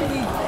Holy